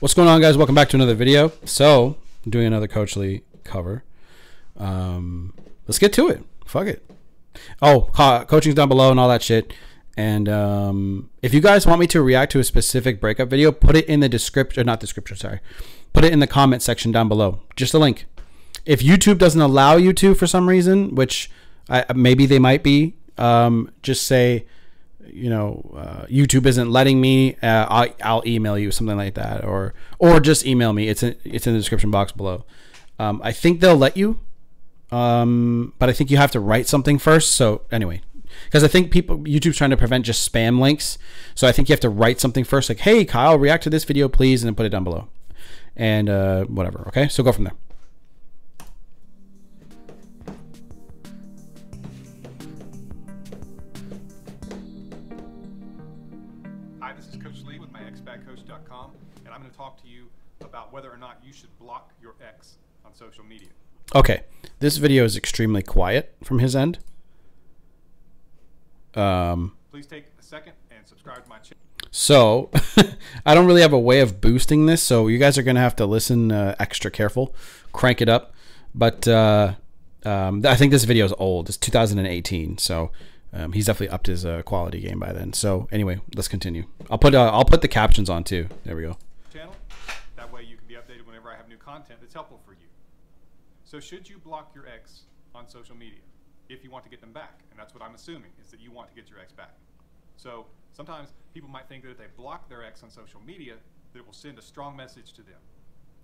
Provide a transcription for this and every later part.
What's going on, guys? Welcome back to another video. So, doing another Coach Lee cover. Um, let's get to it. Fuck it. Oh, co- coaching's down below and all that shit. And um, if you guys want me to react to a specific breakup video, put it in the description, not description, sorry. Put it in the comment section down below. Just a link. If YouTube doesn't allow you to for some reason, which I, maybe they might be, um, just say, you know, uh, YouTube isn't letting me. Uh, I'll, I'll, email you something like that, or or just email me. It's in, it's in the description box below. Um, I think they'll let you, um, but I think you have to write something first. So anyway, because I think people YouTube's trying to prevent just spam links. So I think you have to write something first, like, "Hey, Kyle, react to this video, please," and then put it down below, and uh, whatever. Okay, so go from there. About whether or not you should block your ex on social media. Okay, this video is extremely quiet from his end. Um, Please take a second and subscribe to my channel. So, I don't really have a way of boosting this, so you guys are going to have to listen uh, extra careful, crank it up. But uh, um, I think this video is old. It's 2018, so um, he's definitely upped his uh, quality game by then. So anyway, let's continue. I'll put uh, I'll put the captions on too. There we go. Channel. That way you can be updated whenever I have new content that's helpful for you. So should you block your ex on social media if you want to get them back? And that's what I'm assuming is that you want to get your ex back. So sometimes people might think that if they block their ex on social media, that it will send a strong message to them.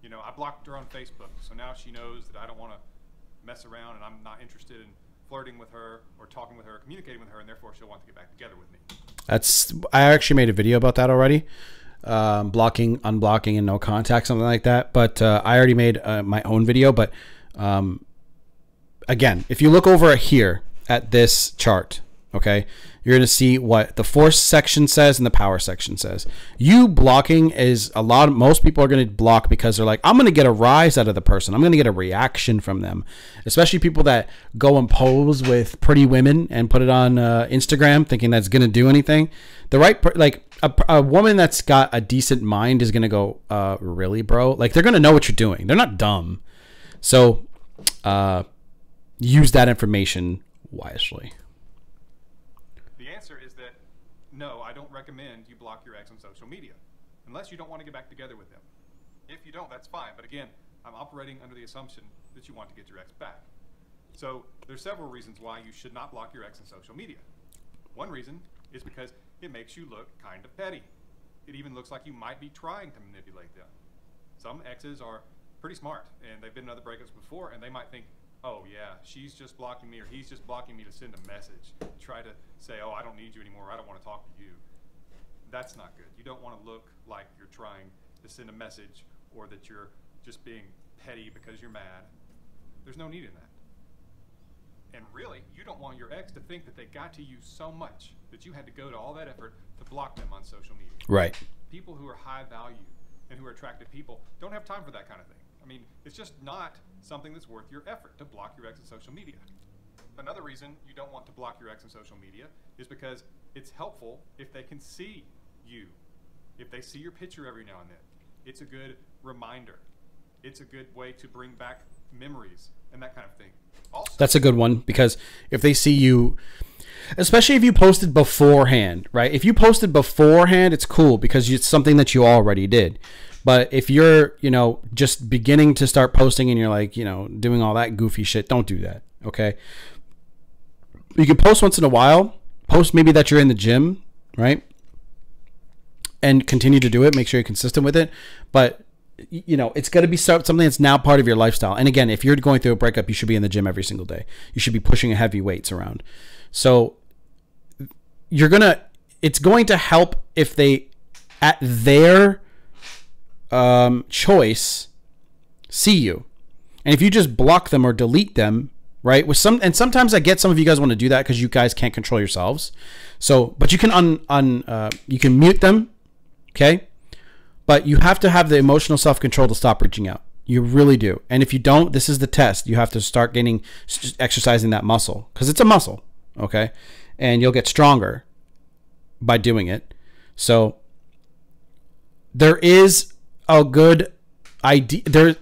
You know, I blocked her on Facebook, so now she knows that I don't want to mess around and I'm not interested in flirting with her or talking with her, or communicating with her, and therefore she'll want to get back together with me. That's I actually made a video about that already. Um, blocking, unblocking, and no contact, something like that. But uh, I already made uh, my own video. But um, again, if you look over here at this chart, okay, you're going to see what the force section says and the power section says. You blocking is a lot of most people are going to block because they're like, I'm going to get a rise out of the person. I'm going to get a reaction from them. Especially people that go and pose with pretty women and put it on uh, Instagram thinking that's going to do anything. The right, like a, a, woman that's got a decent mind is going to go, uh, really, bro? Like they're going to know what you're doing. They're not dumb. So, uh, use that information wisely. The answer is that no, I don't recommend you block your ex on social media unless you don't want to get back together with them. If you don't, that's fine. But again, I'm operating under the assumption that you want to get your ex back. So there's several reasons why you should not block your ex on social media. One reason is because it makes you look kind of petty. It even looks like you might be trying to manipulate them. Some exes are pretty smart and they've been in other breakups before and they might think, oh yeah, she's just blocking me or he's just blocking me to send a message. Try to say, oh, I don't need you anymore. I don't want to talk to you. That's not good. You don't want to look like you're trying to send a message or that you're just being petty because you're mad. There's no need in that. And really, you don't want your ex to think that they got to you so much that you had to go to all that effort to block them on social media. Right. People who are high value and who are attractive people don't have time for that kind of thing. I mean, it's just not something that's worth your effort to block your ex on social media. Another reason you don't want to block your ex on social media is because it's helpful if they can see you. If they see your picture every now and then, it's a good reminder. It's a good way to bring back memories and that kind of thing. Also, That's a good one because if they see you, especially if you posted beforehand, right? If you posted beforehand, it's cool because it's something that you already did. But if you're, you know, just beginning to start posting and you're like, you know, doing all that goofy shit, don't do that. Okay. You can post once in a while. Post maybe that you're in the gym, right? And continue to do it. Make sure you're consistent with it. But you know, it's to be something that's now part of your lifestyle. And again, if you're going through a breakup, you should be in the gym every single day. You should be pushing heavy weights around. So you're gonna. It's going to help if they, at their um, choice see you. And if you just block them or delete them, right? With some and sometimes I get some of you guys want to do that because you guys can't control yourselves. So, but you can un, un uh, you can mute them, okay? But you have to have the emotional self control to stop reaching out. You really do. And if you don't, this is the test. You have to start getting exercising that muscle because it's a muscle, okay? And you'll get stronger by doing it. So there is a good idea. There,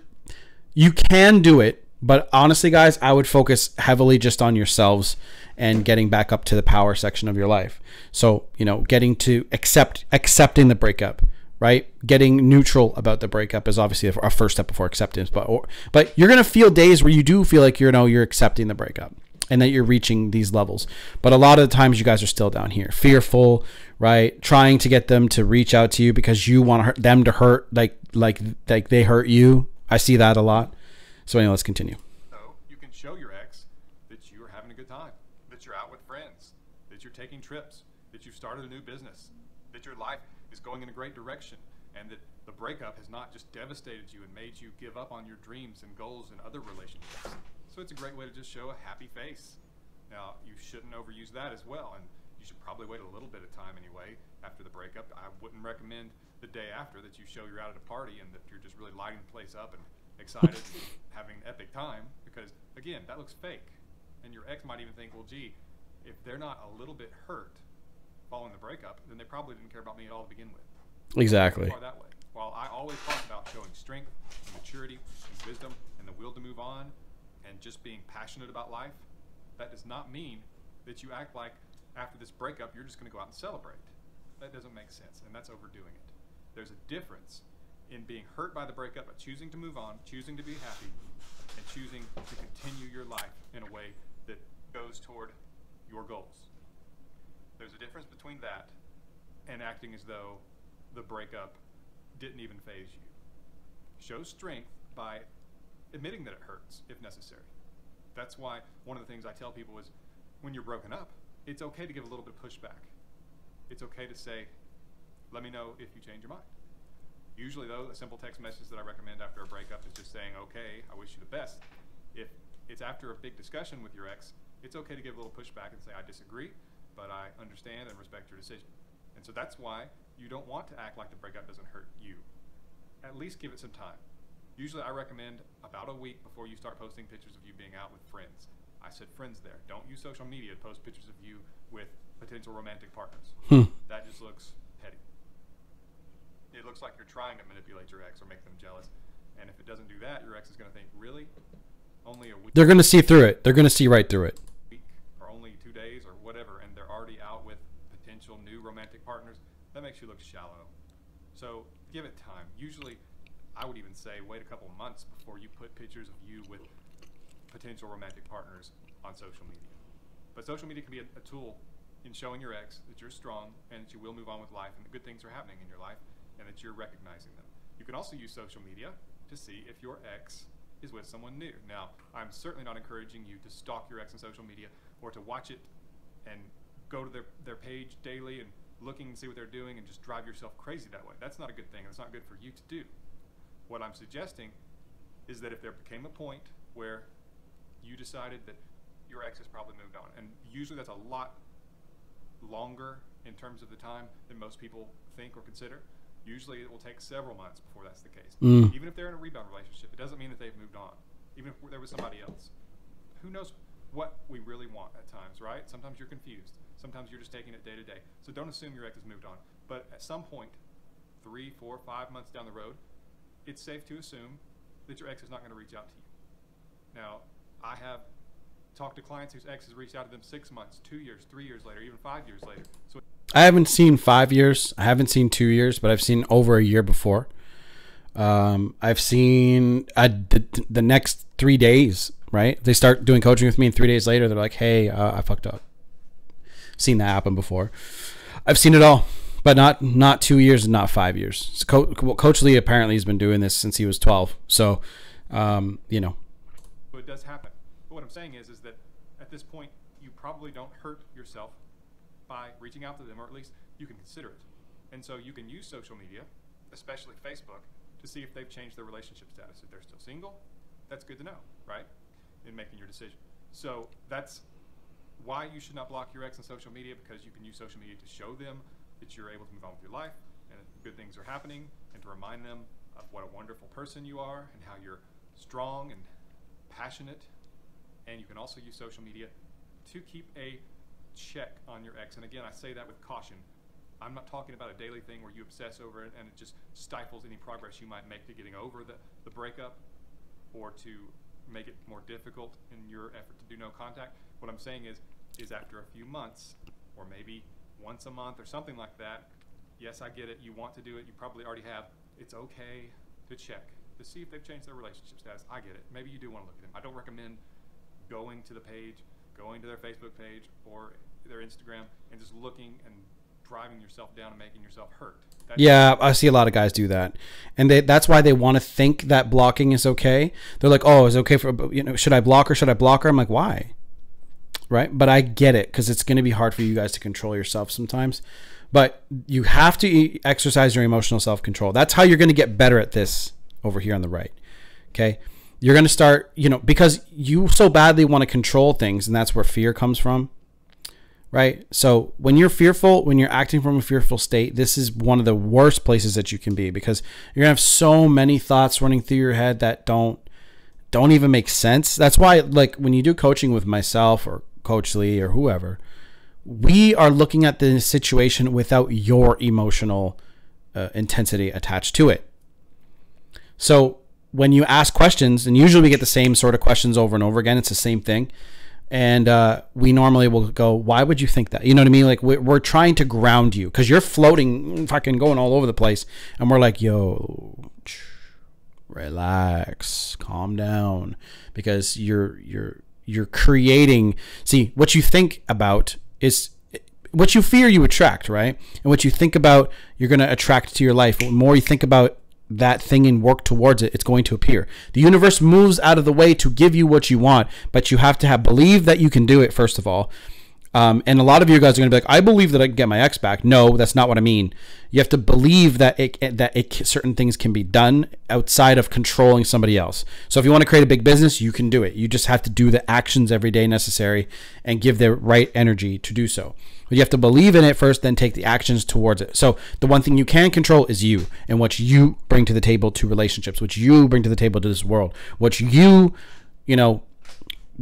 you can do it, but honestly, guys, I would focus heavily just on yourselves and getting back up to the power section of your life. So you know, getting to accept accepting the breakup, right? Getting neutral about the breakup is obviously a, first step before acceptance. But or, but you're gonna feel days where you do feel like you're you know you're accepting the breakup and that you're reaching these levels. But a lot of the times you guys are still down here, fearful, right? Trying to get them to reach out to you because you want them to hurt like like like they hurt you. I see that a lot. So anyway, let's continue. So you can show your ex that you're having a good time, that you're out with friends, that you're taking trips, that you've started a new business, that your life is going in a great direction, and that the breakup has not just devastated you and made you give up on your dreams and goals and other relationships. So it's a great way to just show a happy face. Now, you shouldn't overuse that as well, and you should probably wait a little bit of time anyway after the breakup. I wouldn't recommend the day after that you show you're out at a party and that you're just really lighting the place up and excited having an epic time because, again, that looks fake. And your ex might even think, well, gee, if they're not a little bit hurt following the breakup, then they probably didn't care about me at all to begin with. Exactly. That way. While I always talk about showing strength, and maturity, and wisdom, and the will to move on, and just being passionate about life, that does not mean that you act like after this breakup you're just going to go out and celebrate. That doesn't make sense, and that's overdoing it. There's a difference in being hurt by the breakup, but choosing to move on, choosing to be happy, and choosing to continue your life in a way that goes toward your goals. There's a difference between that and acting as though the breakup didn't even faze you. Show strength by admitting that it hurts if necessary. That's why one of the things I tell people is when you're broken up, it's okay to give a little bit of pushback. It's okay to say, let me know if you change your mind. Usually, though, a simple text message that I recommend after a breakup is just saying, okay, I wish you the best. If it's after a big discussion with your ex, it's okay to give a little pushback and say, I disagree, but I understand and respect your decision. And so that's why you don't want to act like the breakup doesn't hurt you. At least give it some time. Usually, I recommend about a week before you start posting pictures of you being out with friends. I said friends there. Don't use social media to post pictures of you with potential romantic partners. Hmm. That just looks petty. It looks like you're trying to manipulate your ex or make them jealous. And if it doesn't do that, your ex is going to think, really? Only a week? They're going to see through it. They're going to see right through it. week or only two days or whatever, and they're already out with potential new romantic partners, that makes you look shallow. So give it time. Usually, I would even say wait a couple months before you put pictures of you with potential romantic partners on social media. But social media can be a, a tool in showing your ex that you're strong and that you will move on with life and that good things are happening in your life and that you're recognizing them. You can also use social media to see if your ex is with someone new. Now, I'm certainly not encouraging you to stalk your ex on social media or to watch it and go to their, their page daily and looking and see what they're doing and just drive yourself crazy that way. That's not a good thing. It's not good for you to do. What I'm suggesting is that if there became a point where you decided that your ex has probably moved on, and usually that's a lot longer in terms of the time than most people think or consider. Usually it will take several months before that's the case. Mm. Even if they're in a rebound relationship, it doesn't mean that they've moved on. Even if there was somebody else. Who knows what we really want at times, right? Sometimes you're confused. Sometimes you're just taking it day to day. So don't assume your ex has moved on. But at some point, three, four, five months down the road, it's safe to assume that your ex is not going to reach out to you. Now, I have talked to clients whose ex has reached out to them six months, two years, three years later, even five years later. So I haven't seen five years. I haven't seen two years, but I've seen over a year before. Um, I've seen uh, the, the next three days, right? They start doing coaching with me, and three days later, they're like, hey, uh, I fucked up. Seen that happen before. I've seen it all, but not not two years and not five years. So Co- Coach Lee apparently has been doing this since he was 12. So, um, you know, it does happen. But what I'm saying is, is that at this point, you probably don't hurt yourself by reaching out to them, or at least you can consider it. And so you can use social media, especially Facebook, to see if they've changed their relationship status. If they're still single, that's good to know, right? In making your decision. So that's why you should not block your ex on social media because you can use social media to show them that you're able to move on with your life and good things are happening and to remind them of what a wonderful person you are and how you're strong and passionate. And you can also use social media to keep a check on your ex. And again, I say that with caution. I'm not talking about a daily thing where you obsess over it and it just stifles any progress you might make to getting over the, the breakup or to make it more difficult in your effort to do no contact. What I'm saying is, is after a few months, or maybe once a month or something like that, yes, I get it. You want to do it. You probably already have. It's okay to check to see if they've changed their relationship status. I get it. Maybe you do want to look at them. I don't recommend going to the page, going to their Facebook page or their Instagram and just looking and driving yourself down and making yourself hurt. That's Yeah, I see a lot of guys do that, and they, that's why they want to think that blocking is okay. They're like, "Oh, is it okay for you know? Should I block her? Should I block her?" I'm like, "Why?" Right? But I get it because it's going to be hard for you guys to control yourself sometimes. But you have to exercise your emotional self control. That's how you're going to get better at this over here on the right. Okay. You're going to start, you know, because you so badly want to control things, and that's where fear comes from right? So when you're fearful, when you're acting from a fearful state, this is one of the worst places that you can be because you're gonna have so many thoughts running through your head that don't don't even make sense. That's why, like, when you do coaching with myself or Coach Lee or whoever, we are looking at the situation without your emotional uh, intensity attached to it. So when you ask questions, and usually we get the same sort of questions over and over again, it's the same thing. And uh, we normally will go, why would you think that? You know what I mean? Like we're, we're trying to ground you because you're floating, fucking going all over the place. And we're like, yo, relax, calm down, because you're you're you're creating. See, what you think about is what you fear you attract, right? And what you think about, you're going to attract to your life. The more you think about that thing and work towards it, it's going to appear. The universe moves out of the way to give you what you want, but you have to have believe that you can do it first of all. Um, and a lot of you guys are going to be like, I believe that I can get my ex back. No, that's not what I mean. You have to believe that it that it certain things can be done outside of controlling somebody else. So if you want to create a big business, you can do it. You just have to do the actions every day necessary and give the right energy to do so. But you have to believe in it first, then take the actions towards it. So the one thing you can control is you and what you bring to the table to relationships, what you bring to the table to this world, what you, you know,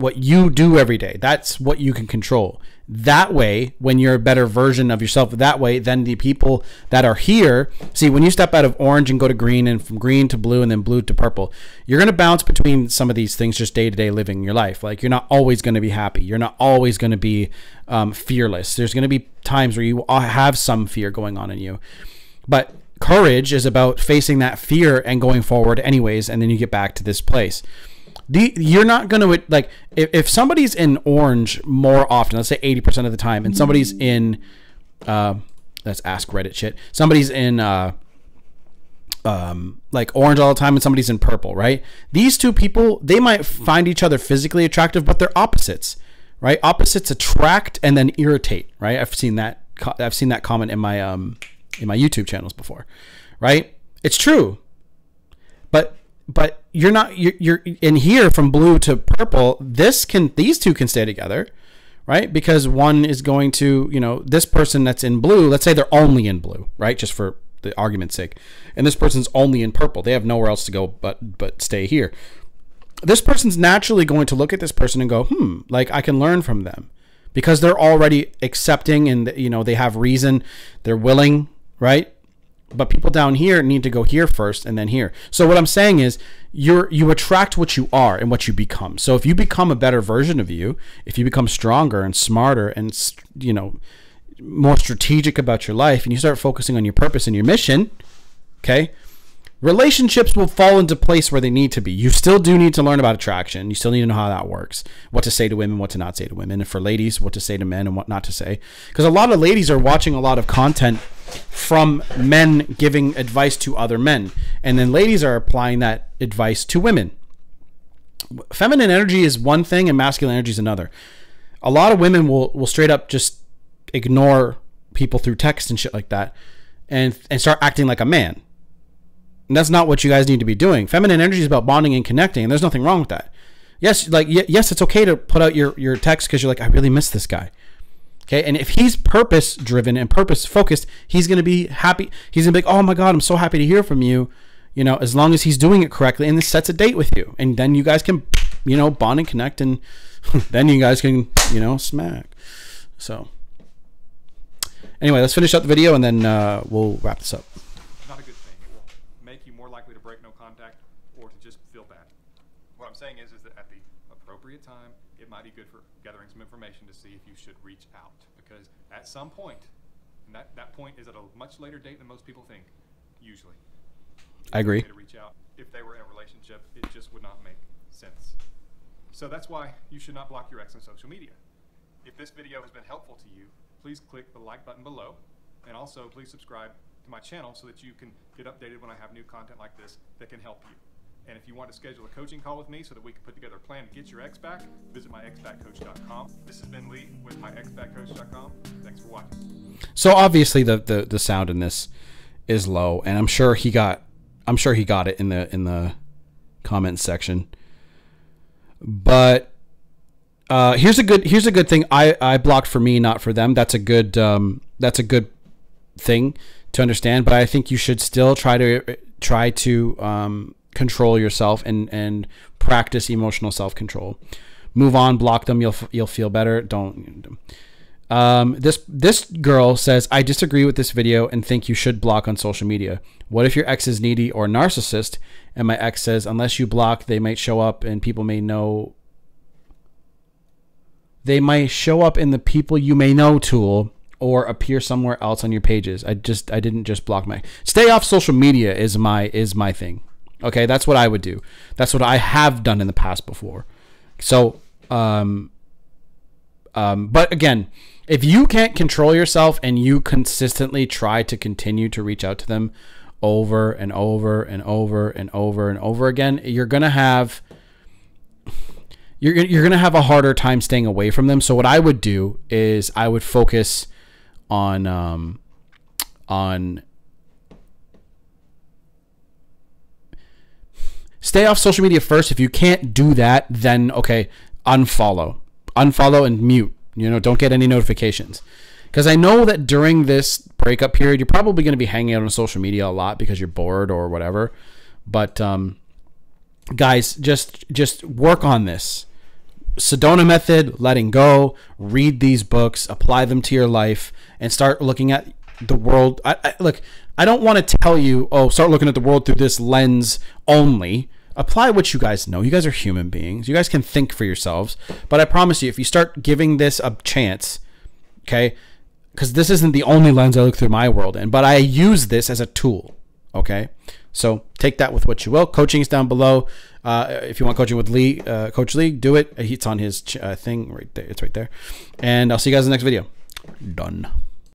what you do every day. That's what you can control. That way, when you're a better version of yourself, that way, then the people that are here see when you step out of orange and go to green, and from green to blue, and then blue to purple, you're going to bounce between some of these things just day to day living your life. Like you're not always going to be happy. You're not always going to be um, fearless. There's going to be times where you have some fear going on in you. But courage is about facing that fear and going forward, anyways, and then you get back to this place the, you're not going to like if, if somebody's in orange more often let's say 80% of the time and somebody's in uh, let's ask reddit shit. Somebody's in uh, um, like orange all the time and somebody's in purple right? These two people they might find each other physically attractive but they're opposites right? Opposites attract and then irritate right? I've seen that i've seen that comment in my um in my youtube channels before right? It's true. But but you're not you're, you're in here from blue to purple this can these two can stay together right? Because one is going to you know this person that's in blue let's say they're only in blue right? Just for the argument's sake. And this person's only in purple. They have nowhere else to go but but stay here. This person's naturally going to look at this person and go hmm like i can learn from them. Because they're already accepting and you know they have reason. They're willing right but people down here need to go here first and then here. So what I'm saying is you're you attract what you are and what you become. So if you become a better version of you, if you become stronger and smarter and you know more strategic about your life and you start focusing on your purpose and your mission, okay? Relationships will fall into place where they need to be. You still do need to learn about attraction. You still need to know how that works. What to say to women, what to not say to women. And for ladies, what to say to men and what not to say. Because a lot of ladies are watching a lot of content from men giving advice to other men. And then ladies are applying that advice to women. Feminine energy is one thing and masculine energy is another. A lot of women will, will straight up just ignore people through text and shit like that and, and start acting like a man. And that's not what you guys need to be doing. Feminine energy is about bonding and connecting, and there's nothing wrong with that. Yes, like yes, it's okay to put out your your text because you're like, I really miss this guy. Okay. And if he's purpose driven and purpose focused, he's going to be happy. He's going to be like, oh my God, I'm so happy to hear from you. You know, as long as he's doing it correctly and this sets a date with you. And then you guys can, you know, bond and connect and then you guys can, you know, smack. So Anyway, let's finish up the video and then uh, we'll wrap this up. Not a good thing. It will make you more likely to break no contact or to just feel bad. What I'm saying is, is that at the appropriate time, it might be good for gathering some information to see if you should reach out. Because at some point, and that, that point is at a much later date than most people think, usually. I agree. To reach out. If they were in a relationship, it just would not make sense. So that's why you should not block your ex on social media. If this video has been helpful to you, please click the like button below. And also, please subscribe to my channel so that you can get updated when I have new content like this that can help you. And if you want to schedule a coaching call with me so that we can put together a plan to get your ex back, visit myexbackcoach.com. This has been Lee with myexbackcoach.com. Thanks for watching. So obviously the, the the sound in this is low, and I'm sure he got I'm sure he got it in the in the comments section. But uh, here's a good here's a good thing. I I blocked for me, not for them. That's a good um, that's a good thing to understand. But I think you should still try to try to um, control yourself and and practice emotional self control. Move on, block them. You'll you'll feel better. Don't. Um, this this girl says I disagree with this video and think you should block on social media. What if your ex is needy or narcissist? And my ex says unless you block, they might show up and people may know. They might show up in the people you may know tool or appear somewhere else on your pages. I just I didn't just block my stay off social media is my is my thing. Okay, that's what I would do. That's what I have done in the past before. So um um but again, if you can't control yourself and you consistently try to continue to reach out to them over and over and over and over and over again, you're to have you're you're to have a harder time staying away from them. So what I would do is I would focus on um on stay off social media first. If you can't do that, then okay, unfollow. Unfollow and mute you know, don't get any notifications. Because I know that during this breakup period, you're probably going to be hanging out on social media a lot because you're bored or whatever. But um, guys, just just work on this. Sedona method, letting go, read these books, apply them to your life, and start looking at the world. I, I, look, I don't want to tell you, oh, start looking at the world through this lens only apply what you guys know. You guys are human beings. You guys can think for yourselves. But I promise you, if you start giving this a chance, okay, because this isn't the only lens I look through my world in, but I use this as a tool, okay? So take that with what you will. Coaching is down below. Uh, if you want coaching with Lee, uh, Coach Lee, do it. It's on his uh, thing right there. It's right there. And I'll see you guys in the next video. Done.